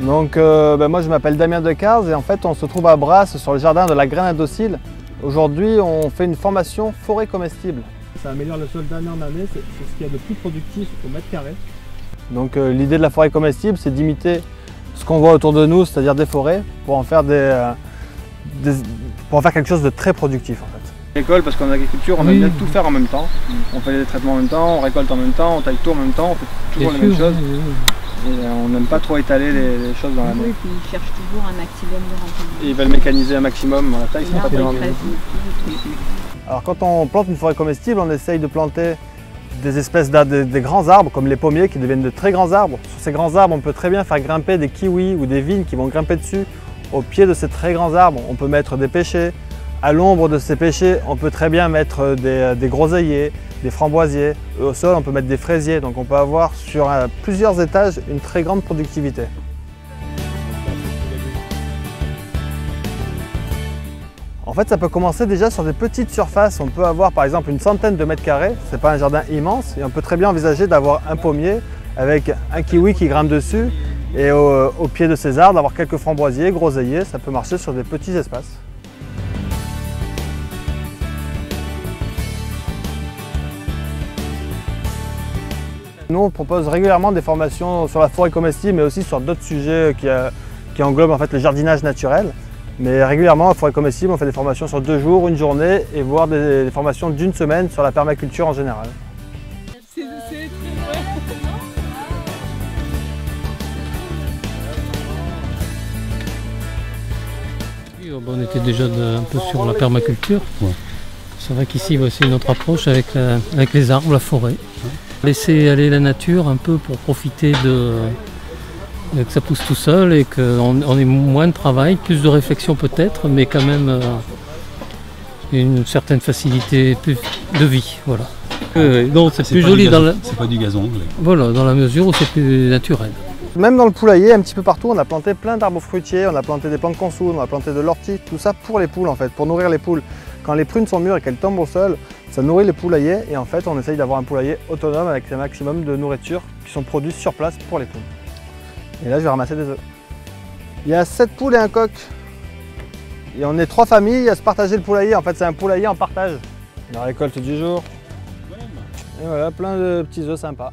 Donc euh, ben, moi je m'appelle Damien Decars et en fait on se trouve à Brasse sur le jardin de la graine docile. Aujourd'hui on fait une formation forêt comestible. Ça améliore le sol d'année en année, c'est ce qu'il y a de plus productif au mètre carré. Donc euh, l'idée de la forêt comestible c'est d'imiter ce qu'on voit autour de nous, c'est-à-dire des forêts, pour en faire, des, euh, des- pour en faire quelque chose de très productif en fait. L'école, parce qu'en agriculture, on aime bien tout faire en même temps. On fait les traitements en même temps, on récolte en même temps, on taille tout en même temps, on fait toujours les mêmes choses. Et euh, on n'aime pas trop étaler les, les choses dans l'année. Oui, puis ils cherchent toujours un maximum de rendement. Et ils veulent mécaniser un maximum, la taille, ils sont pas très. Alors quand on plante une forêt comestible, on essaye de planter des espèces des grands arbres comme les pommiers qui deviennent de très grands arbres. Sur ces grands arbres, on peut très bien faire grimper des kiwis ou des vignes qui vont grimper dessus. Au pied de ces très grands arbres, on peut mettre des pêchers. À l'ombre de ces pêchers, on peut très bien mettre des, des groseilliers, des framboisiers. Au sol, on peut mettre des fraisiers. Donc on peut avoir sur euh, plusieurs étages une très grande productivité. En fait, ça peut commencer déjà sur des petites surfaces. On peut avoir par exemple une centaine de mètres carrés, c'est pas un jardin immense, et on peut très bien envisager d'avoir un pommier avec un kiwi qui grimpe dessus, et au, au pied de ces arbres, d'avoir quelques framboisiers, groseilliers, ça peut marcher sur des petits espaces. Nous, on propose régulièrement des formations sur la forêt comestible, mais aussi sur d'autres sujets qui, euh, qui englobent en fait, le jardinage naturel. Mais régulièrement, à Forêt Comestible, on fait des formations sur deux jours, une journée, et voire des, des formations d'une semaine sur la permaculture en général. Oh, bah, on était déjà un peu sur la permaculture. C'est vrai qu'ici, bah, c'est une autre approche avec, la- avec les arbres, la forêt. Laisser aller la nature un peu pour profiter de euh, que ça pousse tout seul et qu'on on ait moins de travail, plus de réflexion peut-être, mais quand même euh, une certaine facilité de vie. Voilà. Euh, donc c'est plus pas du joli dans gazon, la, C'est pas du gazon. mais- voilà, dans la mesure où c'est plus naturel. Même dans le poulailler, un petit peu partout, on a planté plein d'arbres fruitiers, on a planté des plantes on a planté de l'ortie, tout ça pour les poules en fait, pour nourrir les poules. Quand les prunes sont mûres et qu'elles tombent au sol, ça nourrit les poulaillers et en fait on essaye d'avoir un poulailler autonome avec un maximum de nourriture qui sont produits sur place pour les poules. Et là je vais ramasser des œufs. Il y a 7 poules et un coq. Et on est trois familles à se partager le poulailler, en fait c'est un poulailler en partage. La récolte du jour. Et voilà, plein de petits œufs sympas.